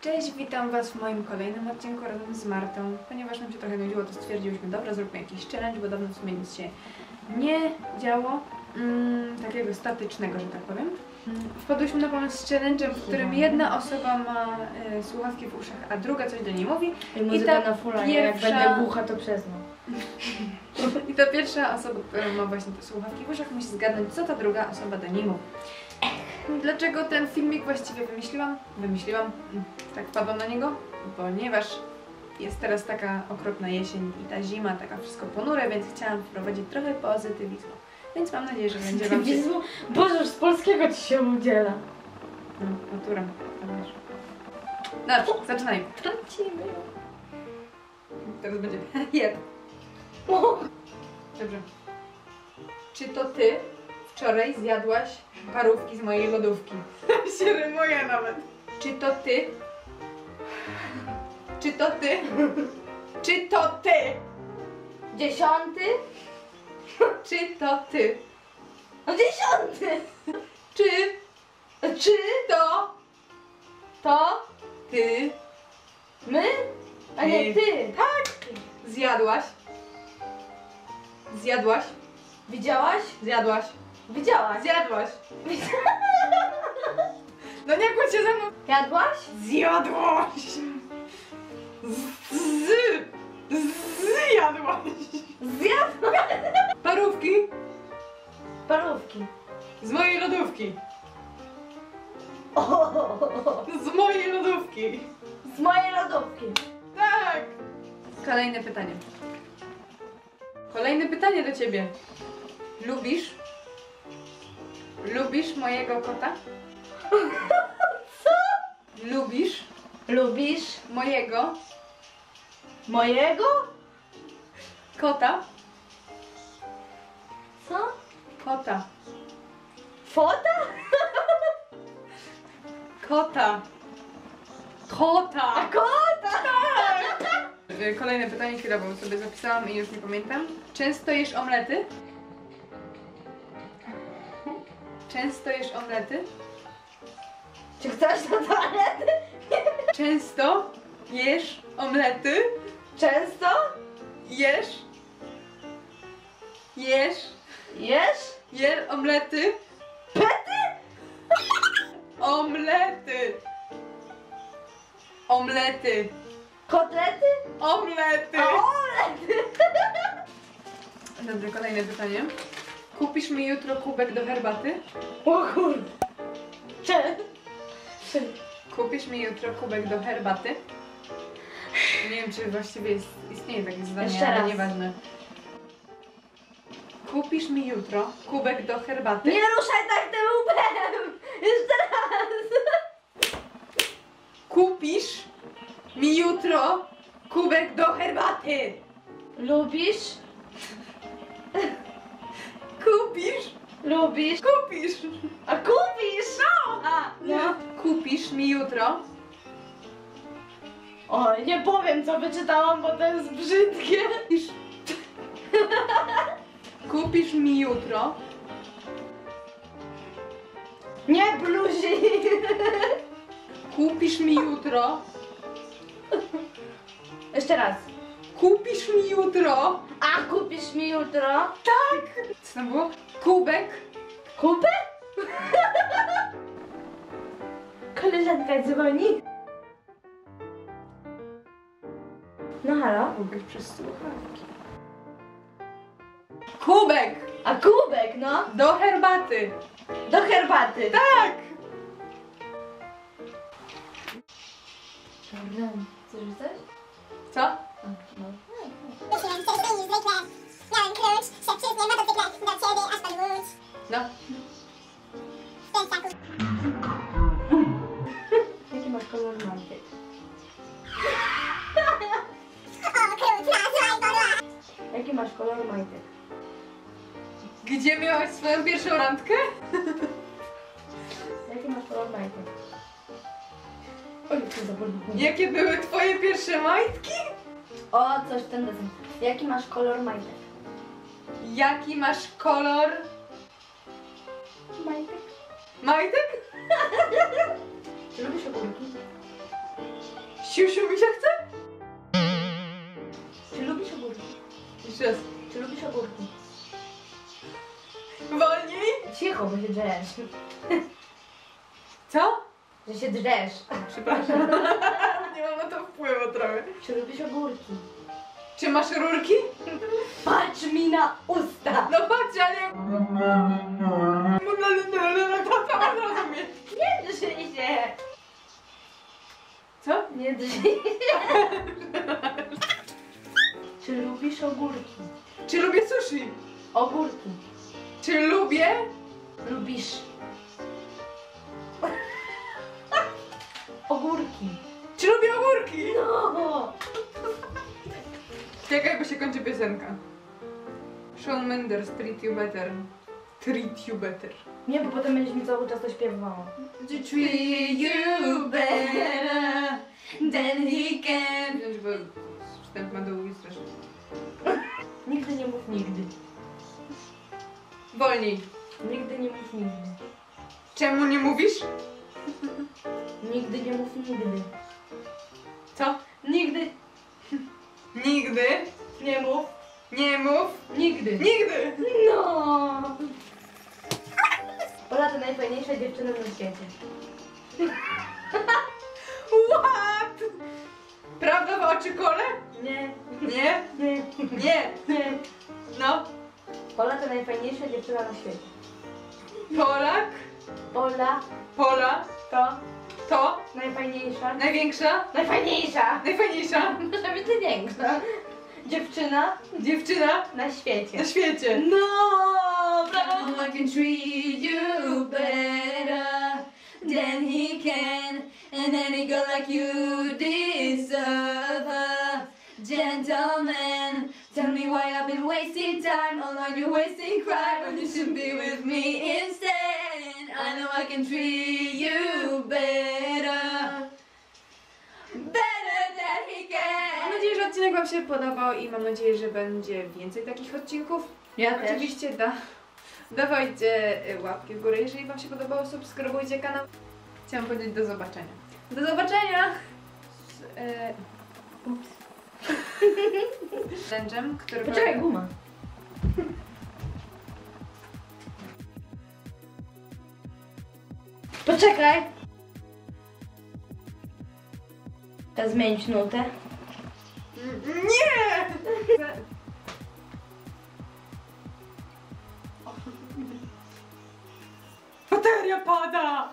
Cześć, witam Was w moim kolejnym odcinku razem z Martą. Ponieważ nam się trochę nudziło, to stwierdziłyśmy, dobra, zróbmy jakiś challenge, bo dawno w sumie nic się nie działo. Mm, takiego statycznego, że tak powiem. Mm, Wpadłyśmy na pomysł z challenge'em, w którym jedna osoba ma e, słuchawki w uszach, a druga coś do niej mówi. I muzyka ta na fulla, nie? jak pierwsza- będę głucha to przyznam. I ta pierwsza osoba, która ma właśnie te słuchawki w uszach, musi zgadnąć, co ta druga osoba do niej mówi. Dlaczego ten filmik właściwie wymyśliłam? Wymyśliłam, mm, tak wpadłam na niego, ponieważ jest teraz taka okropna jesień i ta zima, taka wszystko ponure, więc chciałam wprowadzić trochę pozytywizmu. Więc mam nadzieję, że będzie Wam się... Boże, z polskiego ci się udziela. No, natura, tam wiesz. Dobrze, zaczynajmy. Tracimy. Teraz będzie jeb. Dobrze. Czy to ty wczoraj zjadłaś parówki z mojej lodówki? się rymuje nawet. Czy to ty? Czy to ty? Czy to ty? Dziesiąty? Czy to ty? No dziesiąty! Czy Czy to to ty my? A nie ty. Tak. zjadłaś? Zjadłaś? Widziałaś? Zjadłaś? Widziałaś. Zjadłaś? No nie kłóć się ze mną. Jadłaś? Zjadłaś! Z, z, zjadłaś! Zjadłaś. Parówki Parówki. z mojej lodówki. O, Z mojej lodówki. z mojej lodówki. Tak! Kolejne pytanie. Kolejne pytanie do ciebie. Lubisz? Lubisz mojego kota? Co? Lubisz Lubisz mojego mojego? kota? Co? Kota. Fota? Kota. Kota. Kota! Kolejne pytanie, chwila, bo sobie zapisałam i już nie pamiętam. Często jesz omlety? Często jesz omlety? Czy chcesz na toaletę? Często jesz omlety? Często? Jesz? Jesz? Jesz? Jesz omlety? Pety? Omlety! Omlety! Kotlety? Omlety! A omlety! Dobrze, kolejne pytanie. Kupisz mi jutro kubek do herbaty? O kurde. Kupisz mi jutro kubek do herbaty? Nie wiem, czy właściwie jest, istnieje takie zadanie, Jeszcze ale raz. nieważne. Kupisz mi jutro kubek do herbaty? Nie ruszaj tak tym łbem! Jeszcze raz! Kupisz mi jutro kubek do herbaty? Lubisz? Kupisz? Lubisz? Kupisz! A kupisz? No! A, no. Kupisz mi jutro? O, nie powiem co wyczytałam, bo to jest brzydkie. Kupisz, kupisz mi jutro? Nie bluzi! Kupisz mi jutro? Jeszcze raz. Kupisz mi jutro? A kupisz mi jutro? Tak! Co tam było? Kubek Kupę? Koleżanka dzwoni. No halo? Kubek przez słuchawki. Kubek A kubek, no? do herbaty. Do herbaty. Tak! Chcesz rzucać? Co? No. Myślałem, że to niezwykle. Miałem klucz, że przyznie motocyklet do ciebie aż pod łódź. No. Ten. Jaki masz kolor majtek? O, klucz na złaj podła. Jaki masz kolor majtek? Gdzie miałaś swoją pierwszą randkę? Jaki masz kolor majtek? Oj, co za ból. Jakie były twoje pierwsze majtki? O, coś ten deseń. Jaki masz kolor majtek? Jaki masz kolor Majtek. majtek? Czy lubisz ogórki? Siusiu mi się chce? Czy lubisz ogórki? Jeszcze raz. Czy lubisz ogórki? Wolniej? Cicho, bo się drzesz. Co? Że się drzesz. Przepraszam. Nie mam na to wpływu trochę. Czy lubisz ogórki? Czy masz rurki? Patrz mi na usta! No patrz, ale. To co mam rozumieć? Nie drzyj się! Co? Nie drzyj się! Czy lubisz ogórki? Czy lubię sushi? Ogórki. Czy lubię? Lubisz... Ogórki. Czy lubię ogórki? No! Jak jakby się kończy piosenka. Shawn Mendes, Treat You Better. Treat You Better. Nie, bo potem będziesz mi cały czas to śpiewała. Treat you better than he can. Wziąć, bo wstęp ma długi strasznie. Nigdy nie mów nigdy. Wolniej. Nigdy nie mów nigdy. Czemu nie mówisz? Nigdy nie mów nigdy. Co? Nigdy Nigdy. nie mów Nie mów. nigdy. Nigdy. No! Ola to najfajniejsza dziewczyna na świecie. What? Prawda w oczy kole? Nie, Nie. nie, Nie. nie. No. Ola to najfajniejsza dziewczyna na świecie. Polak. Ola Pola. to To. najfajniejsza. Największa. Najfajniejsza! Najfajniejsza. Może być największa. Dziewczyna Dziewczyna na świecie. na świecie. No! Brawo! I can treat you better than he can, and any girl like you deserve a gentleman. Tell me why I've been wasting time, all on you wasting cry when you should be with me instead. I know I can treat you better. Better than he can. Mam nadzieję, że odcinek Wam się podobał i mam nadzieję, że będzie więcej takich odcinków. Ja też. Oczywiście da. Dawajcie y, łapki w górę, jeżeli Wam się podobało, subskrybujcie kanał. Chciałam powiedzieć do zobaczenia. Do zobaczenia! Z, e, ups. Lęczem, który... Poczekaj, guma. Poczekaj! Teraz zmienić nutę. Nie! Bateria pada!